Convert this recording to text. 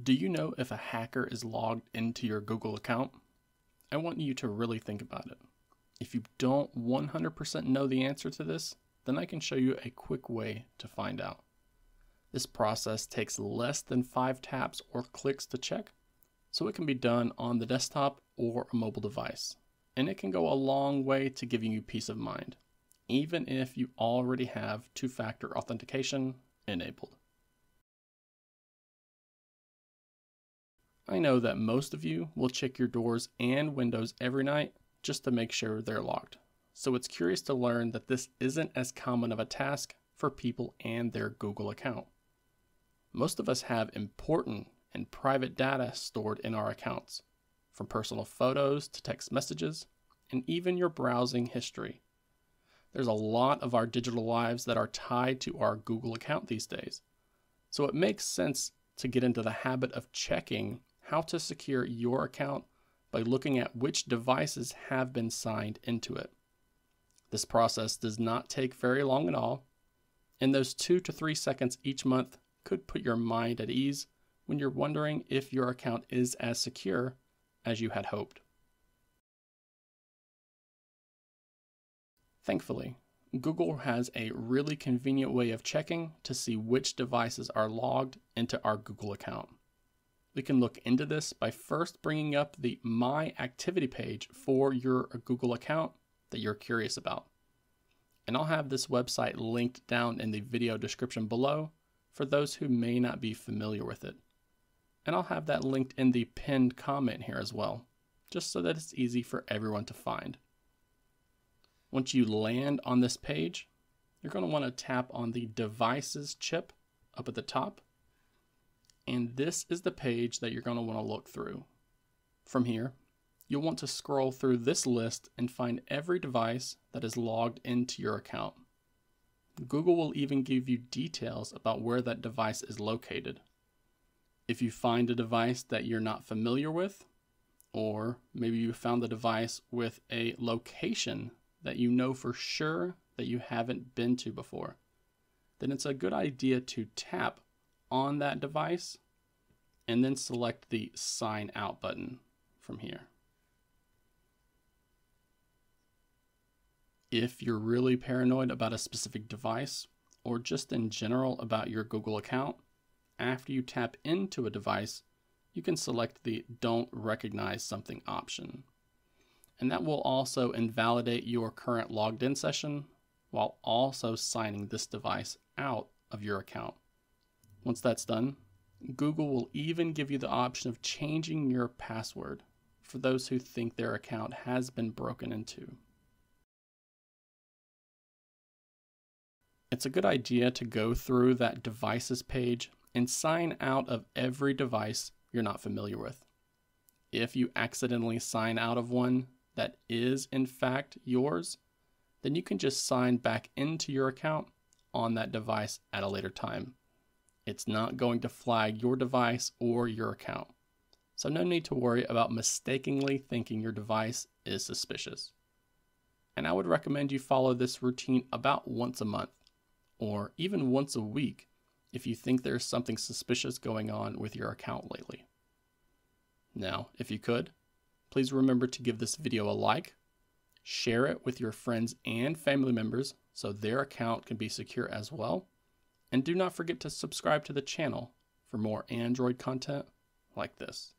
Do you know if a hacker is logged into your Google account? I want you to really think about it. If you don't 100% know the answer to this, then I can show you a quick way to find out. This process takes less than five taps or clicks to check, so it can be done on the desktop or a mobile device. And it can go a long way to giving you peace of mind, even if you already have two factor authentication enabled. I know that most of you will check your doors and windows every night just to make sure they're locked. So it's curious to learn that this isn't as common of a task for people and their Google account. Most of us have important and private data stored in our accounts, from personal photos to text messages, and even your browsing history. There's a lot of our digital lives that are tied to our Google account these days. So it makes sense to get into the habit of checking how to secure your account by looking at which devices have been signed into it. This process does not take very long at all, and those two to three seconds each month could put your mind at ease when you're wondering if your account is as secure as you had hoped. Thankfully, Google has a really convenient way of checking to see which devices are logged into our Google account. We can look into this by first bringing up the My Activity page for your Google account that you're curious about. And I'll have this website linked down in the video description below for those who may not be familiar with it. And I'll have that linked in the pinned comment here as well, just so that it's easy for everyone to find. Once you land on this page, you're going to want to tap on the Devices chip up at the top and this is the page that you're going to want to look through. From here, you'll want to scroll through this list and find every device that is logged into your account. Google will even give you details about where that device is located. If you find a device that you're not familiar with, or maybe you found the device with a location that you know for sure that you haven't been to before, then it's a good idea to tap on that device and then select the sign out button from here. If you're really paranoid about a specific device or just in general about your Google account, after you tap into a device, you can select the Don't Recognize Something option. And that will also invalidate your current logged in session while also signing this device out of your account. Once that's done, Google will even give you the option of changing your password for those who think their account has been broken into. It's a good idea to go through that devices page and sign out of every device you're not familiar with. If you accidentally sign out of one that is in fact yours, then you can just sign back into your account on that device at a later time. It's not going to flag your device or your account. So no need to worry about mistakenly thinking your device is suspicious. And I would recommend you follow this routine about once a month or even once a week if you think there's something suspicious going on with your account lately. Now, if you could, please remember to give this video a like, share it with your friends and family members so their account can be secure as well, and do not forget to subscribe to the channel for more Android content like this.